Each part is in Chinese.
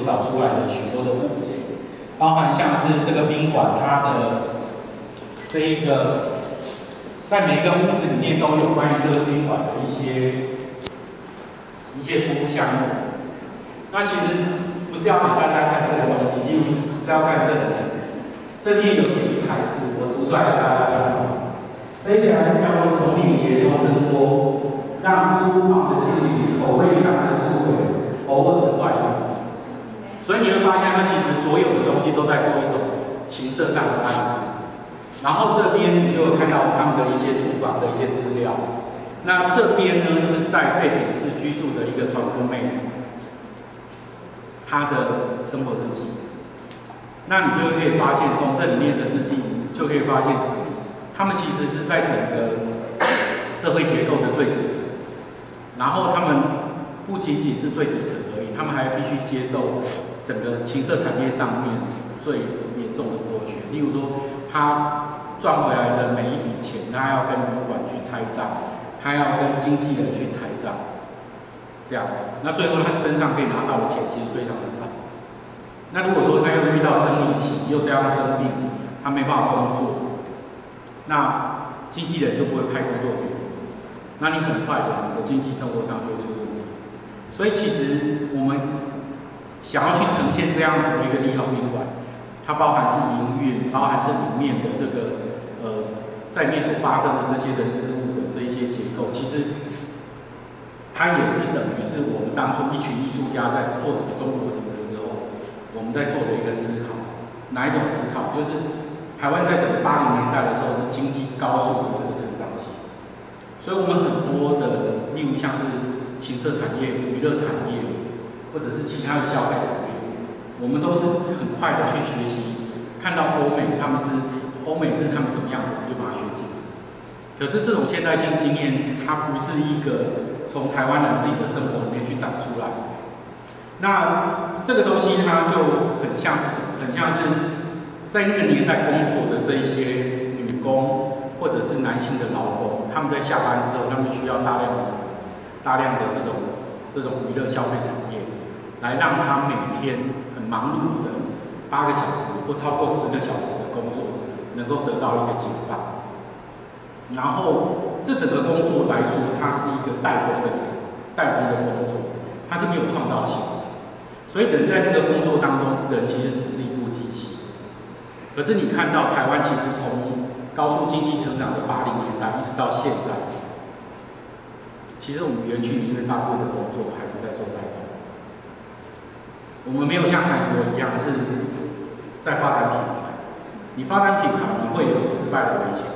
找出来的许多的物件，包含像是这个宾馆，它的这一个在每个屋子里面都有关于这个宾馆的一些一些服务项目。那其实不是要给大家看这个东西，因为是要看这里。这边有写一排字，我读出来给大家看。这一点还是叫做“丛林节奏增多”，让租房的情侣口味上的出轨，偶尔的外遇。所以你会发现，它其实所有的东西都在做一种情色上的暗示。然后这边你就会看到他们的一些住房的一些资料。那这边呢是在贝北市居住的一个传播妹，她的生活日记。那你就可以发现，从这里面的日记就可以发现，他们其实是在整个社会结构的最底层。然后他们不仅仅是最底层而已，他们还必须接受整个情色产业上面最严重的剥削。例如说，他赚回来的每一笔钱，他要跟旅馆去拆账，他要跟经纪人去拆账，这样子。那最后他身上可以拿到的钱其实非常的少。那如果说他又遇到生理期，又这样生病，他没办法工作，那经纪人就不会派工作给你，那你很快的，你的经济生活上就会出问题。所以其实我们想要去呈现这样子的一个利好宾馆，它包含是营运，包含是里面的这个呃在里面所发生的这些人事物的这一些结构，其实它也是等于是我们当初一群艺术家在做这个中国景的时候，我们在做的一个思考。哪一种思考？就是台湾在整个八零年代的时候是经济高速的这个成长期，所以我们很多的，例如像是情色产业、娱乐产业，或者是其他的消费产业，我们都是很快的去学习，看到欧美他们是欧美是他们什么样子，我们就把它学进来。可是这种现代性经验，它不是一个从台湾人自己的生活里面去长出来。那这个东西它就很像是什么？很像是在那个年代工作的这一些女工，或者是男性的劳工，他们在下班之后，他们需要大量的什么？大量的这种这种娱乐消费产业，来让他每天很忙碌的八个小时或超过十个小时的工作，能够得到一个解放。然后这整个工作来说，它是一个代工的代工的工作，它是没有创造性。所以人在这个工作当中，人其实只是一部机器。可是你看到台湾，其实从高速经济成长的八零年代一直到现在，其实我们园区里面大部分的工作还是在做代工。我们没有像韩国一样是在发展品牌。你发展品牌，你会有失败的危险。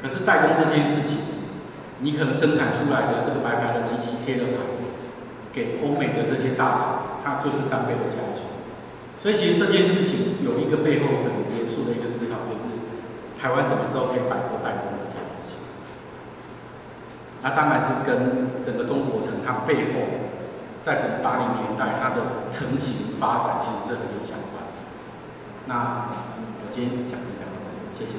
可是代工这件事情，你可能生产出来的这个白牌的机器贴了牌，给欧美的这些大厂。它就是三倍的价钱，所以其实这件事情有一个背后很严肃的一个思考，就是台湾什么时候可以摆脱代工这件事情？那当然是跟整个中国城它背后，在整个八零年代它的成型发展其实是很有相关。那我今天讲就讲到这里，谢谢。